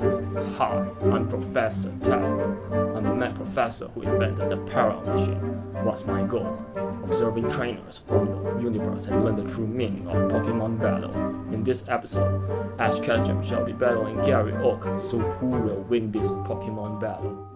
Hi, I'm Professor Tech. I'm the mad professor who invented the parallel machine. What's my goal? Observing trainers from the universe and learn the true meaning of Pokemon battle. In this episode, Ash Ketchum shall be battling Gary Oak, so who will win this Pokemon battle?